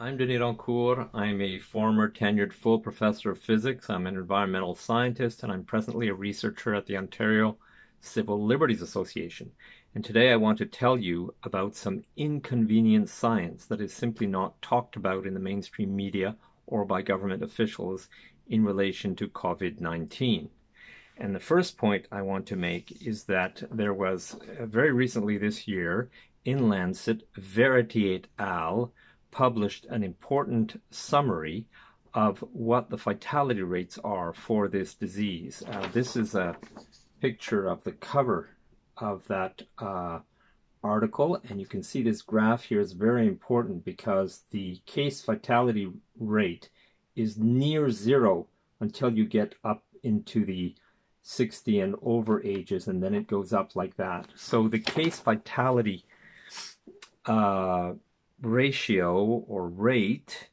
I'm Denis Rancourt. I'm a former tenured full professor of physics. I'm an environmental scientist and I'm presently a researcher at the Ontario Civil Liberties Association. And today I want to tell you about some inconvenient science that is simply not talked about in the mainstream media or by government officials in relation to COVID 19. And the first point I want to make is that there was uh, very recently this year in Lancet, Verity et al published an important summary of what the fatality rates are for this disease. Uh, this is a picture of the cover of that uh, article, and you can see this graph here is very important because the case fatality rate is near zero until you get up into the 60 and over ages, and then it goes up like that. So the case fatality uh, ratio or rate,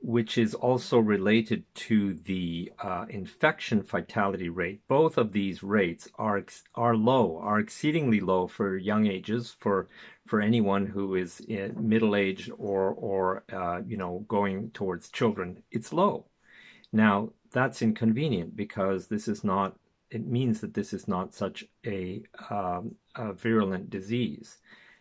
which is also related to the uh, infection fatality rate. Both of these rates are are low, are exceedingly low for young ages, for for anyone who is middle aged or or uh, you know going towards children. It's low. Now that's inconvenient because this is not. It means that this is not such a, um, a virulent disease.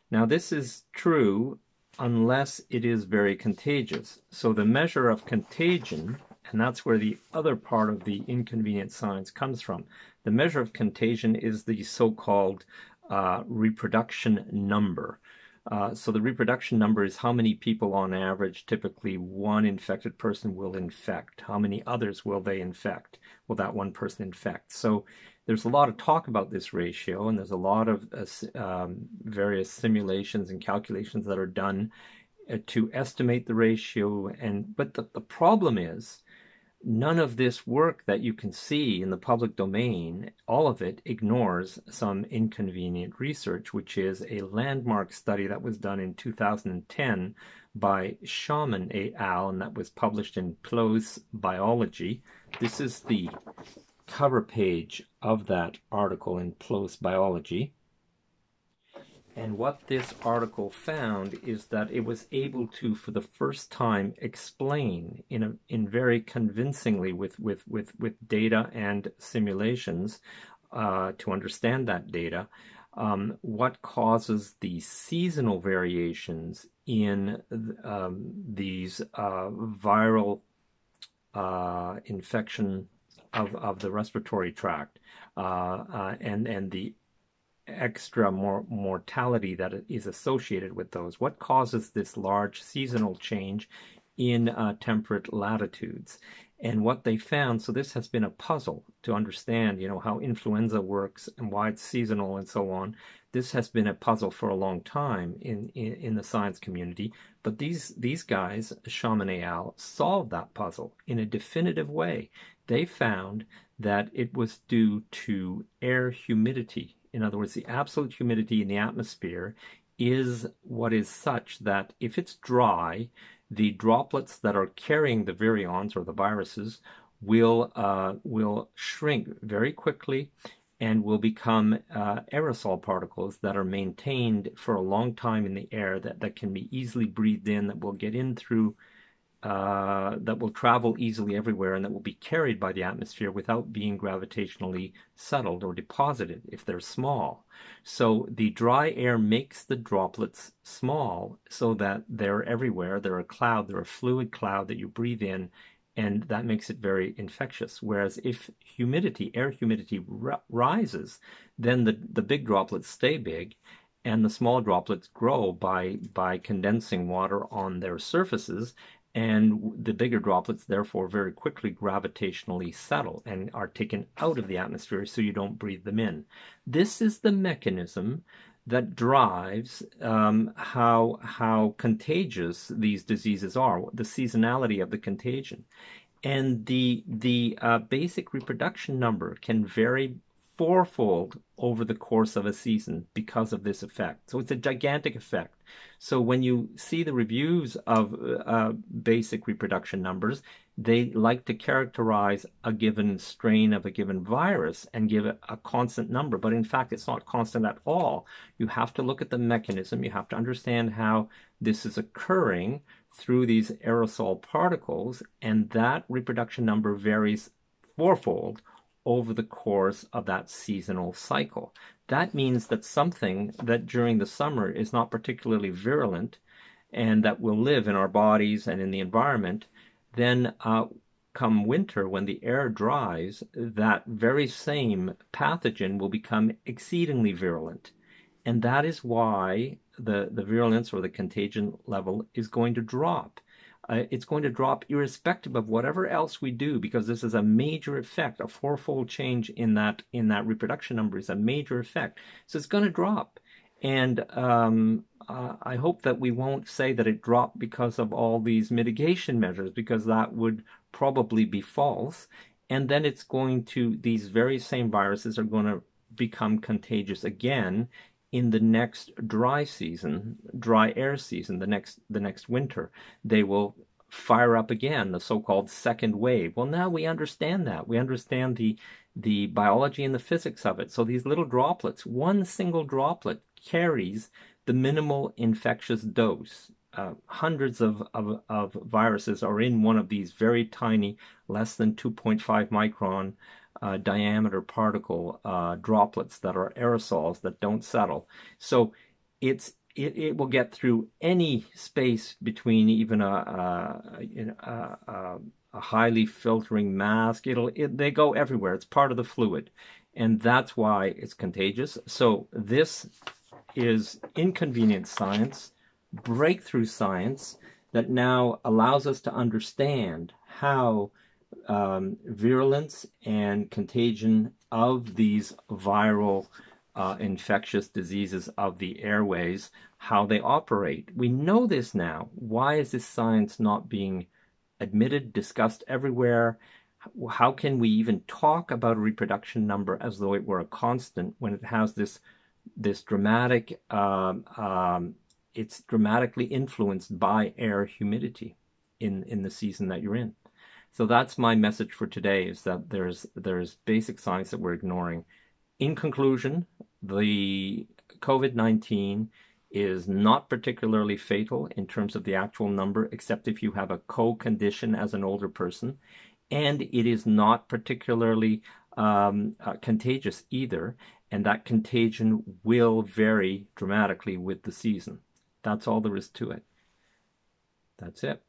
Now, this is true unless it is very contagious. So the measure of contagion, and that's where the other part of the inconvenient science comes from. The measure of contagion is the so-called uh, reproduction number. Uh, so the reproduction number is how many people on average typically one infected person will infect. How many others will they infect? Will that one person infect? So there's a lot of talk about this ratio, and there's a lot of uh, um, various simulations and calculations that are done uh, to estimate the ratio. And but the, the problem is, none of this work that you can see in the public domain, all of it ignores some inconvenient research, which is a landmark study that was done in 2010 by Shaman et al., and that was published in PLOS Biology. This is the cover page of that article in PLOS Biology. And what this article found is that it was able to, for the first time, explain in a, in very convincingly with with with with data and simulations uh, to understand that data, um, what causes the seasonal variations in um, these uh, viral uh, infection of, of the respiratory tract uh, uh, and, and the extra mor- mortality that is associated with those. What causes this large seasonal change in uh, temperate latitudes? And what they found, so this has been a puzzle to understand, you know, how influenza works and why it's seasonal and so on. This has been a puzzle for a long time in, in, in the science community. But these, these guys, Shaman et al., solved that puzzle in a definitive way they found that it was due to air humidity. In other words, the absolute humidity in the atmosphere is what is such that if it's dry, the droplets that are carrying the virions or the viruses will uh, will shrink very quickly and will become uh, aerosol particles that are maintained for a long time in the air that, that can be easily breathed in that will get in through uh, that will travel easily everywhere and that will be carried by the atmosphere without being gravitationally settled or deposited if they're small. So the dry air makes the droplets small so that they're everywhere. They're a cloud, they're a fluid cloud that you breathe in, and that makes it very infectious. Whereas if humidity, air humidity r- rises, then the, the big droplets stay big and the small droplets grow by by condensing water on their surfaces and the bigger droplets therefore very quickly gravitationally settle and are taken out of the atmosphere so you don't breathe them in. This is the mechanism that drives um, how how contagious these diseases are, the seasonality of the contagion, and the the uh, basic reproduction number can vary fourfold over the course of a season because of this effect. So it's a gigantic effect. So when you see the reviews of uh, basic reproduction numbers, they like to characterize a given strain of a given virus and give it a constant number. But in fact, it's not constant at all. You have to look at the mechanism. You have to understand how this is occurring through these aerosol particles, and that reproduction number varies fourfold over the course of that seasonal cycle. That means that something that during the summer is not particularly virulent and that will live in our bodies and in the environment, then uh, come winter, when the air dries, that very same pathogen will become exceedingly virulent. And that is why the, the virulence or the contagion level is going to drop uh, it's going to drop irrespective of whatever else we do because this is a major effect a fourfold change in that in that reproduction number is a major effect. So it's going to drop. And um, uh, I hope that we won't say that it dropped because of all these mitigation measures because that would probably be false. And then it's going to these very same viruses are going to become contagious again in the next dry season, dry air season, the next the next winter, they will fire up again, the so-called second wave. Well, now we understand that. We understand the the biology and the physics of it. So these little droplets, one single droplet carries the minimal infectious dose. Uh, hundreds of, of, of viruses are in one of these very tiny, less than 2.5 micron uh, diameter particle uh, droplets that are aerosols that don't settle. So it's it, it will get through any space between even a, a, a, a highly filtering mask. It'll it, they go everywhere. It's part of the fluid, and that's why it's contagious. So this is inconvenient science, breakthrough science that now allows us to understand how um, virulence and contagion of these viral uh, infectious diseases of the airways, how they operate. We know this now. Why is this science not being admitted, discussed everywhere? How can we even talk about a reproduction number as though it were a constant when it has this this dramatic? Um, um, it's dramatically influenced by air humidity in in the season that you're in. So that's my message for today is that there's there's basic science that we're ignoring. In conclusion, the COVID-19 is not particularly fatal in terms of the actual number, except if you have a co-condition as an older person, and it is not particularly um, uh, contagious either, and that contagion will vary dramatically with the season. That's all there is to it. That's it.